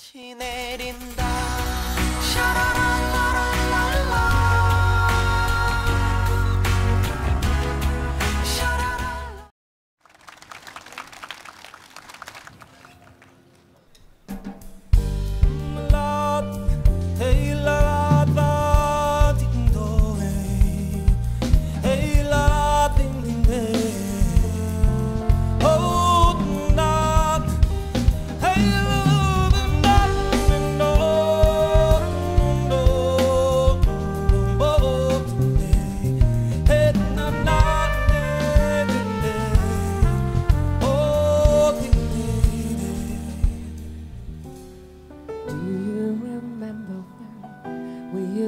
빛이 내린다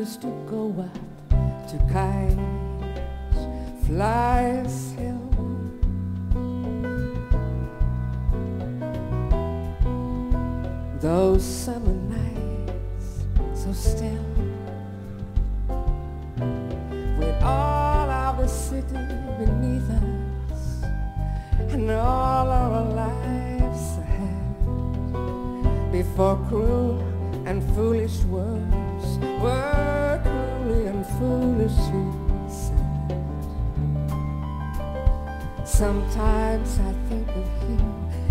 used to go up to Kites Flyers Hill? Those summer nights so still With all the city beneath us And all our lives ahead before cruel and foolish words and foolishly. Sometimes I think of you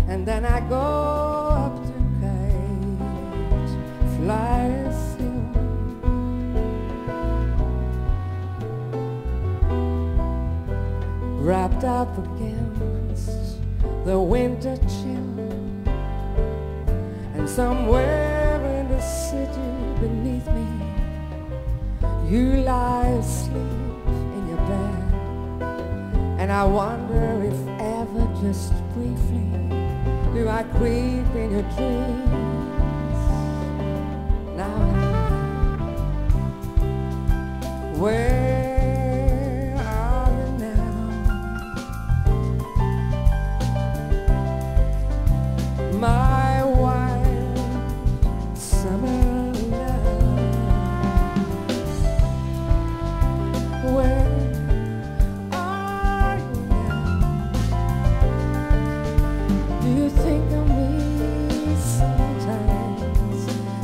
and then I go up to kite flyers hill. Wrapped up against the winter chill and somewhere in the city beneath me, you lie asleep in your bed. And I wonder if ever, just briefly, do I creep in your dreams now and? Where are you now? my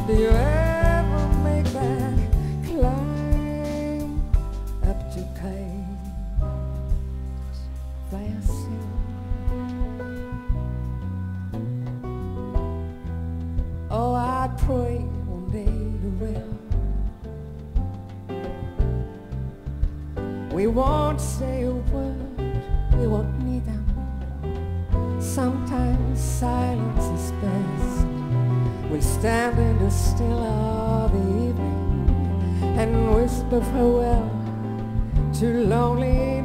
Do you ever make that climb up to Kite Flyers Hill? Oh, I pray one day you will. We won't say a word, we won't need them. Sometimes silence is best. We'll stand in the still of the evening and whisper farewell to lonely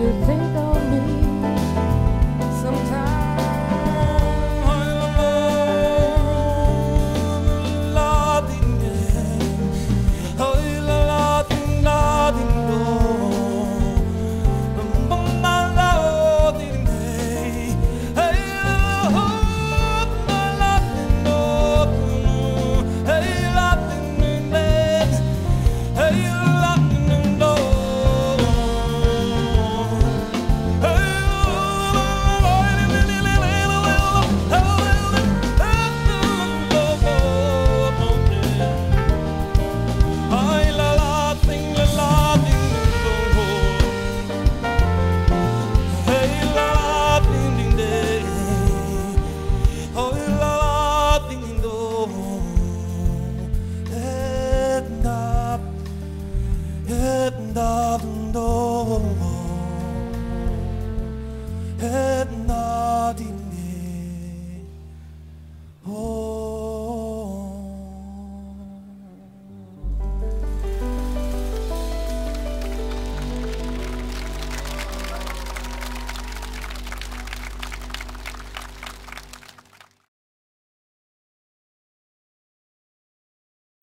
you então. think mundo.